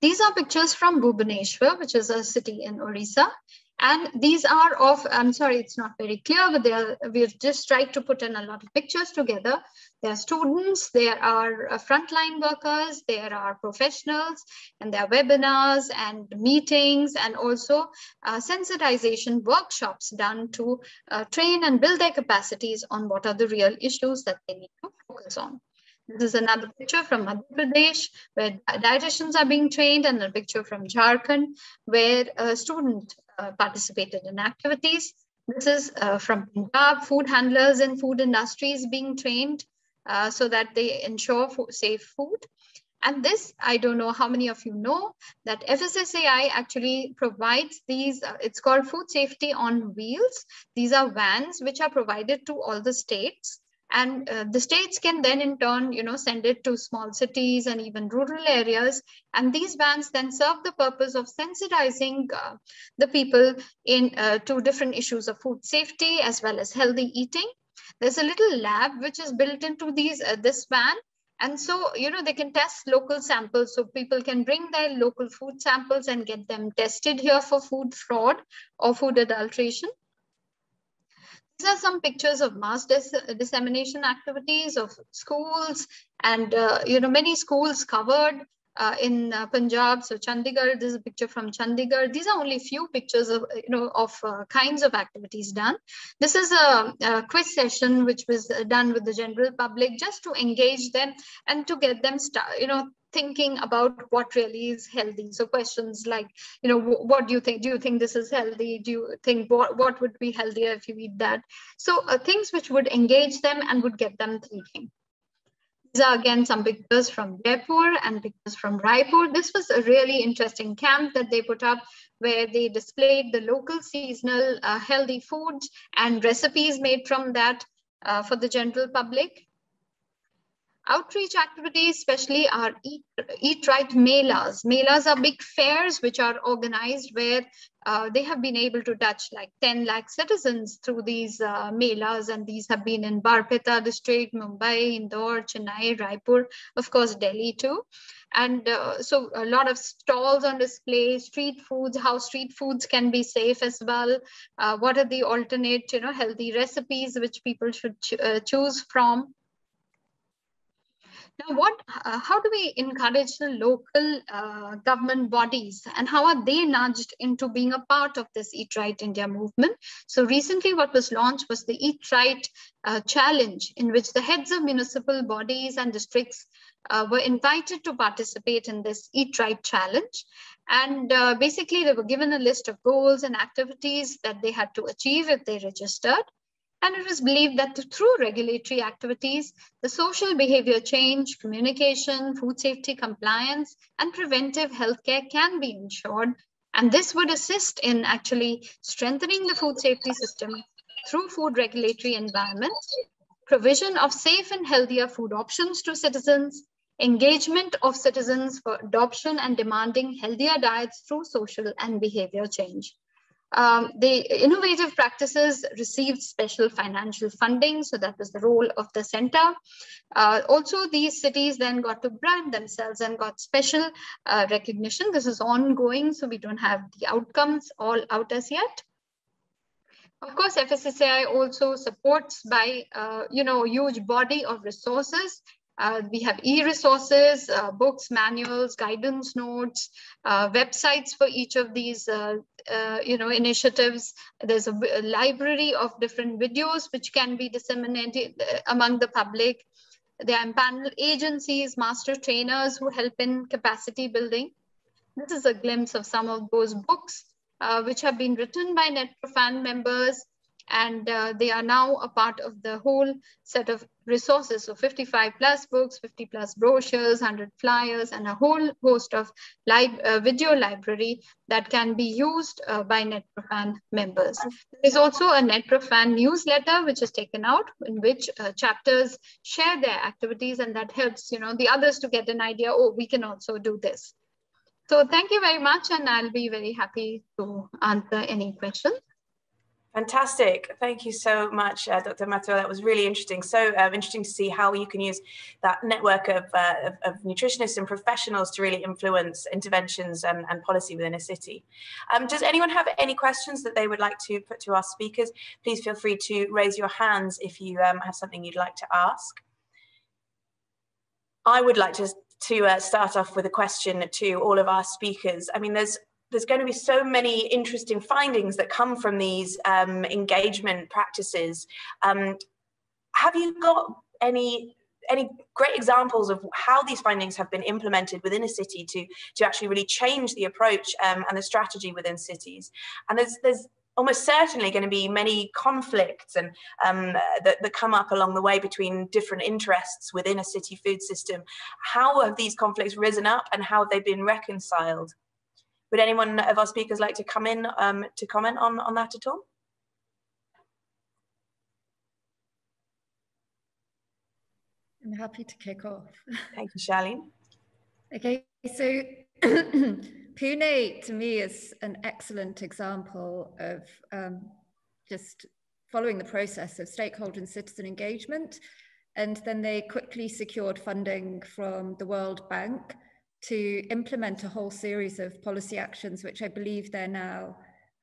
These are pictures from Bhubaneswar, which is a city in Orissa. And these are of, I'm sorry, it's not very clear, but they are, we've just tried to put in a lot of pictures together. There are students, there are uh, frontline workers, there are professionals, and there are webinars and meetings, and also uh, sensitization workshops done to uh, train and build their capacities on what are the real issues that they need to focus on. This is another picture from Madhya Pradesh where dietitians are being trained and a picture from Jharkhand where a student uh, participated in activities. This is uh, from Punjab, food handlers and food industries being trained uh, so that they ensure safe food. And this, I don't know how many of you know that FSSAI actually provides these, uh, it's called food safety on wheels. These are vans which are provided to all the states and uh, the states can then in turn you know send it to small cities and even rural areas and these vans then serve the purpose of sensitizing uh, the people in uh, to different issues of food safety as well as healthy eating there's a little lab which is built into these uh, this van And so, you know, they can test local samples. So people can bring their local food samples and get them tested here for food fraud or food adulteration. These are some pictures of mass dis dissemination activities of schools and, uh, you know, many schools covered uh, in uh, Punjab. So Chandigarh, this is a picture from Chandigarh. These are only few pictures of, you know, of uh, kinds of activities done. This is a, a, quiz session which was done with the general public just to engage them and to get them, start, you know, thinking about what really is healthy. So questions like, you know, what do you think? Do you think this is healthy? Do you think what, what would be healthier if you eat that? So uh, things which would engage them and would get them thinking. These are again some pictures from Jaipur and pictures from Raipur. This was a really interesting camp that they put up where they displayed the local seasonal uh, healthy foods and recipes made from that uh, for the general public. Outreach activities, especially are Eat, Eat Right Melas. Melas are big fairs which are organized where uh, they have been able to touch like 10 lakh citizens through these uh, melas and these have been in Barpeta district, Mumbai, Indore, Chennai, Raipur, of course Delhi too. And uh, so a lot of stalls on display, street foods, how street foods can be safe as well. Uh, what are the alternate, you know, healthy recipes which people should ch uh, choose from. Now, what, uh, how do we encourage the local uh, government bodies and how are they nudged into being a part of this Eat Right India movement? So recently what was launched was the Eat Right uh, Challenge in which the heads of municipal bodies and districts uh, were invited to participate in this Eat Right Challenge. And uh, basically they were given a list of goals and activities that they had to achieve if they registered. And it was believed that through regulatory activities, the social behavior change, communication, food safety compliance, and preventive healthcare can be ensured. And this would assist in actually strengthening the food safety system through food regulatory environments, provision of safe and healthier food options to citizens, engagement of citizens for adoption and demanding healthier diets through social and behavior change. Um, the innovative practices received special financial funding, so that was the role of the center. Uh, also, these cities then got to brand themselves and got special uh, recognition. This is ongoing, so we don't have the outcomes all out as yet. Of course, FSSAI also supports by, uh, you know, huge body of resources uh, we have e-resources, uh, books, manuals, guidance notes, uh, websites for each of these, uh, uh, you know, initiatives. There's a, a, library of different videos which can be disseminated uh, among the public. There are panel agencies, master trainers who help in capacity building. This is a glimpse of some of those books which have been written by NetProfan members and uh, they are now a part of the whole set of resources. So 55 plus books, 50 plus brochures, 100 flyers, and a whole host of live, uh, video library that can be used uh, by NetProfan members. There is also a NetProfan newsletter which is taken out in which uh, chapters share their activities and that helps you know the others to get an idea, oh, we can also do this. So thank you very much and I'll be very happy to answer any questions. Fantastic. Thank you so much, uh, Dr. Mathur. That was really interesting. So uh, interesting to see how you can use that network of, uh, of, of, nutritionists and professionals to really influence interventions and, and policy within a city. Um, does anyone have any questions that they would like to put to our speakers? Please feel free to raise your hands if you um, have something you'd like to ask. I would like to, to uh, start off with a question to all of our speakers. I mean, there's there's going to be so many interesting findings that come from these um, engagement practices. Um, have you got any any great examples of how these findings have been implemented within a city to to actually really change the approach um, and the strategy within cities? And there's there's almost certainly going to be many conflicts and um, that, that come up along the way between different interests within a city food system. How have these conflicts risen up and how have they been reconciled? Would anyone of our speakers like to come in um, to comment on, on that at all? I'm happy to kick off. Thank you, Shaleen. Okay, so Pune to me is an excellent example of um, just following the process of stakeholder and citizen engagement And then they quickly secured funding from the World Bank to implement a whole series of policy actions, which I believe they're now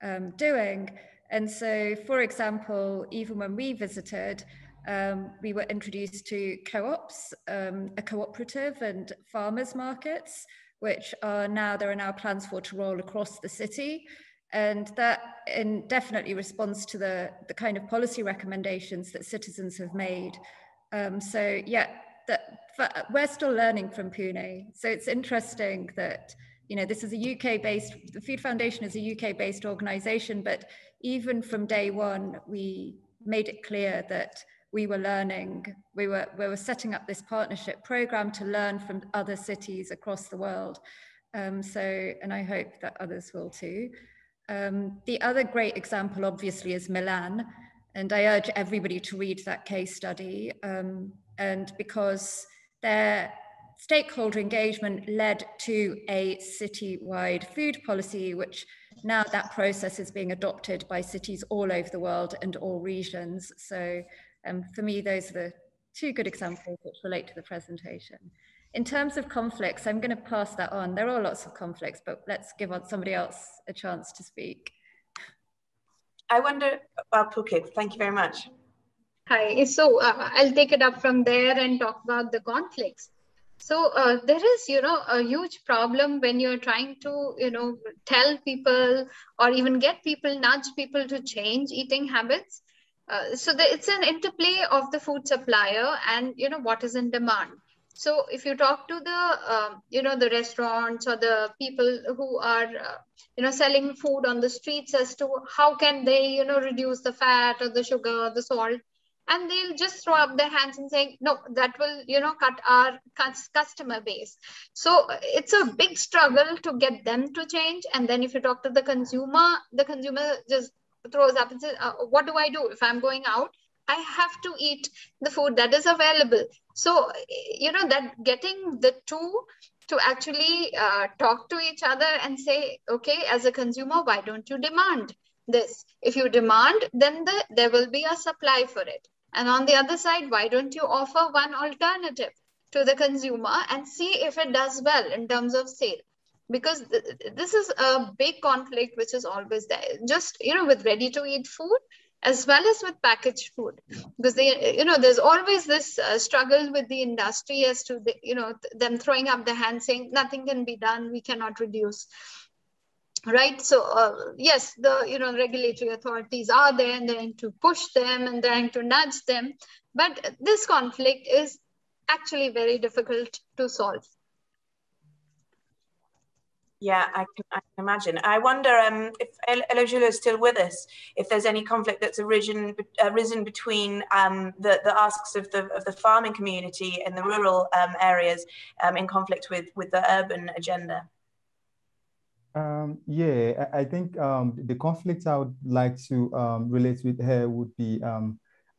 um, doing. And so, for example, even when we visited, um, we were introduced to co-ops, um, a cooperative and farmers markets, which are now, there are now plans for to roll across the city. And that in definitely responds to the, the kind of policy recommendations that citizens have made. Um, so yeah, that we're still learning from Pune. So it's interesting that, you know, this is a UK based, the Food Foundation is a UK based organization, but even from day one, we made it clear that we were learning, we were, we were setting up this partnership program to learn from other cities across the world. Um, so, and I hope that others will too. Um, the other great example, obviously, is Milan. And I urge everybody to read that case study. Um, and because their stakeholder engagement led to a city-wide food policy, which now that process is being adopted by cities all over the world and all regions. So um, for me, those are the two good examples which relate to the presentation. In terms of conflicts, I'm going to pass that on. There are lots of conflicts, but let's give somebody else a chance to speak. I wonder, about Pulkit, thank you very much. Hi, so uh, I'll take it up from there and talk about the conflicts. So uh, there is, you know, a huge problem when you're trying to, you know, tell people or even get people, nudge people to change eating habits. Uh, so the, it's an interplay of the food supplier and, you know, what is in demand. So if you talk to the, uh, you know, the restaurants or the people who are, uh, you know, selling food on the streets as to how can they, you know, reduce the fat or the sugar or the salt, and they'll just throw up their hands and say, no, that will, you know, cut our customer base. So it's a big struggle to get them to change. And then if you talk to the consumer, the consumer just throws up and says, uh, what do I do if I'm going out? I have to eat the food that is available. So, you know, that getting the two to actually uh, talk to each other and say, okay, as a consumer, why don't you demand this? If you demand, then the, there will be a supply for it. And on the other side, why don't you offer one alternative to the consumer and see if it does well in terms of sale? Because th this is a big conflict which is always there. Just, you know, with ready to eat food, as well as with packaged food because they you know there's always this uh, struggle with the industry as to the, you know them throwing up their hands saying nothing can be done we cannot reduce right so uh, yes the you know regulatory authorities are there and they're trying to push them and they're trying to nudge them but this conflict is actually very difficult to solve yeah, I can, I can imagine. I wonder um, if Elujulo is still with us, if there's any conflict that's arisen, arisen between um, the, the asks of the, of the farming community in the rural um, areas um, in conflict with, with the urban agenda. Um, yeah, I, I think um, the conflict I would like to relate with her would be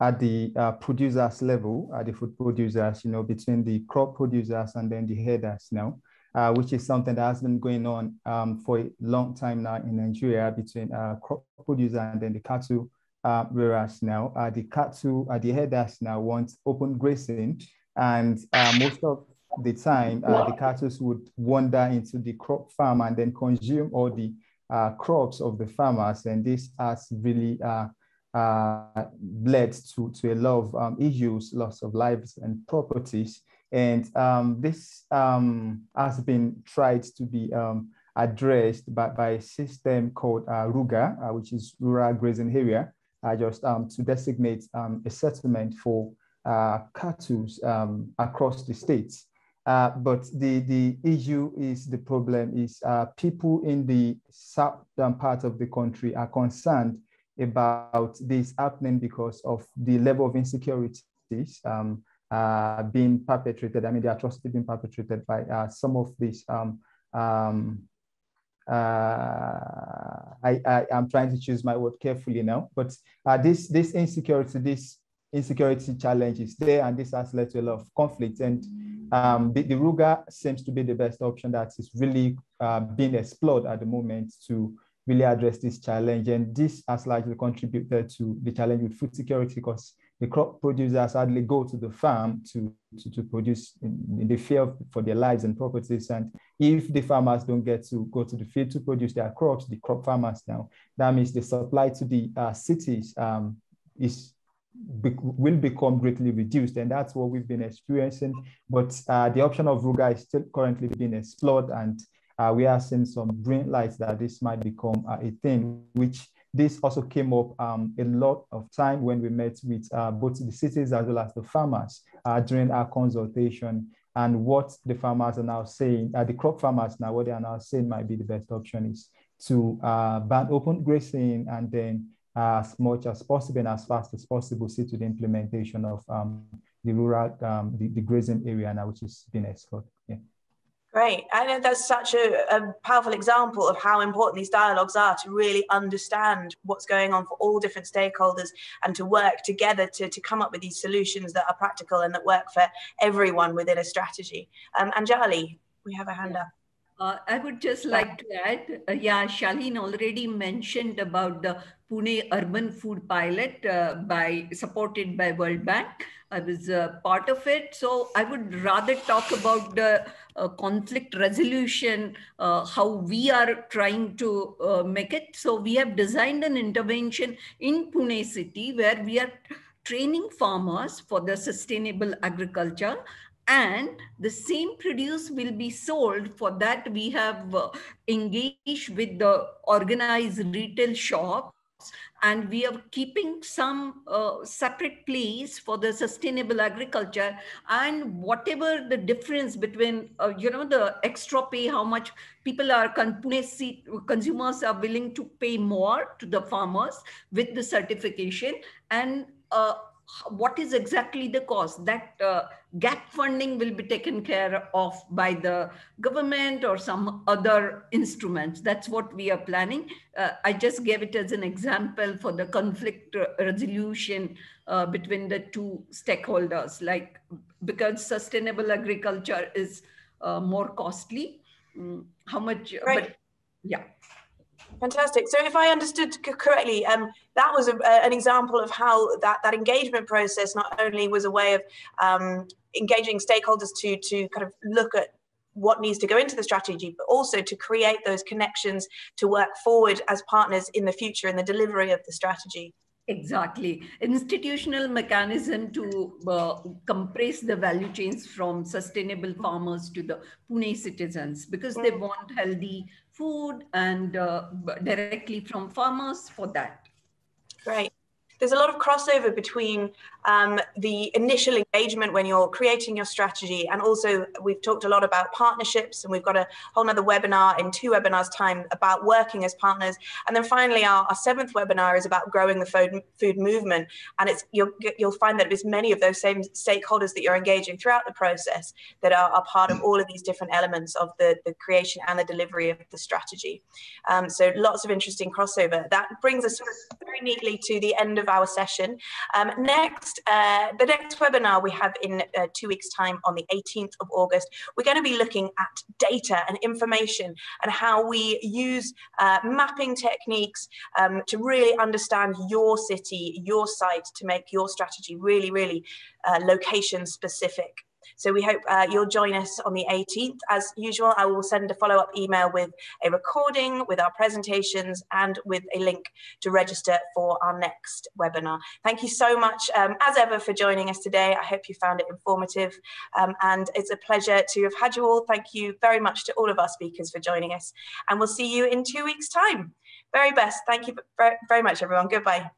at the uh, producers level, at the food producers, you know, between the crop producers and then the herders now uh, which is something that has been going on um, for a long time now in Nigeria between uh, crop producer and then the cattle uh, rearers now. Uh, the cattle, uh, the herders now want open grazing and uh, most of the time uh, the cattle would wander into the crop farm and then consume all the uh, crops of the farmers and this has really uh, uh, led to, to a lot of um, issues, loss of lives and properties. And um, this um, has been tried to be um, addressed by, by a system called uh, RUGA, which is Rural Grazing Area, just um, to designate um, a settlement for uh, cattle um, across the states. Uh, but the, the issue is the problem is uh, people in the southern part of the country are concerned about this happening because of the level of insecurities um, uh, being perpetrated, I mean, the atrocity being perpetrated by uh, some of these. Um, um, uh, I, I am trying to choose my word carefully now, but uh, this this insecurity, this insecurity challenge is there, and this has led to a lot of conflict. And um, the, the Ruga seems to be the best option that is really uh, being explored at the moment to really address this challenge. And this has largely contributed to the challenge with food security because the crop producers hardly go to the farm to, to, to produce in, in the fear for their lives and properties. And if the farmers don't get to go to the field to produce their crops, the crop farmers now, that means the supply to the uh, cities um, is be, will become greatly reduced. And that's what we've been experiencing. But uh, the option of Ruga is still currently being explored. And uh, we are seeing some green lights that this might become uh, a thing, which this also came up um, a lot of time when we met with uh, both the cities as well as the farmers uh, during our consultation and what the farmers are now saying, uh, the crop farmers now, what they are now saying might be the best option is to uh, ban open grazing and then as much as possible and as fast as possible see to the implementation of um, the rural, um, the, the grazing area now, which is being explored. Yeah. Great. I know that's such a, a, powerful example of how important these dialogues are to really understand what's going on for all different stakeholders and to work together to, to come up with these solutions that are practical and that work for everyone within a strategy. Um, Anjali, we have a hand up. Uh, I would just like to add, uh, yeah, Shaleen already mentioned about the Pune Urban Food Pilot uh, by supported by World Bank. I was uh, part of it. So I would rather talk about the uh, conflict resolution, uh, how we are trying to uh, make it. So we have designed an intervention in Pune city where we are training farmers for the sustainable agriculture and the same produce will be sold for that we have uh, engaged with the organized retail shop and we are keeping some uh, separate place for the sustainable agriculture. And whatever the difference between uh, you know the extra pay how much people are consumers are willing to pay more to the farmers with the certification. And uh, what is exactly the cost? That uh, gap funding will be taken care of by the government or some other instruments. That's what we are planning. Uh, i just gave it as an example for the conflict resolution uh, between the two stakeholders like because sustainable agriculture is uh, more costly. Um, how much right. but yeah Fantastic. So, if I understood correctly, um, that was a, an example of how that, that engagement process not only was a way of um, engaging stakeholders to to kind of look at what needs to go into the strategy, but also to create those connections to work forward as partners in the future in the delivery of the strategy. Exactly. Institutional mechanism to uh, compress the value chains from sustainable farmers to the Pune citizens because they mm. want healthy food and uh, directly from farmers for that. Great there's a lot of crossover between um, the initial engagement when you're creating your strategy and also we've talked a lot about partnerships and we've got a whole nother webinar in two webinars time about working as partners. And then finally our, our seventh webinar is about growing the food, food movement. And it's you'll, you'll find that it's many of those same stakeholders that you're engaging throughout the process that are, are part of all of these different elements of the, the creation and the delivery of the strategy. Um, so lots of interesting crossover. That brings us very neatly to the end of our session. Um, next, uh, the next webinar we have in uh, two weeks' time on the 18th of August, we're going to be looking at data and information and how we use uh, mapping techniques um, to really understand your city, your site, to make your strategy really, really uh, location specific. So we hope uh, you'll join us on the 18th. As usual, I will send a follow-up email with a recording, with our presentations, and with a link to register for our next webinar. Thank you so much, um, as ever, for joining us today. I hope you found it informative, um, and it's a pleasure to have had you all. Thank you very much to all of our speakers for joining us, and we'll see you in two weeks' time. Very best. Thank you very much, everyone. Goodbye.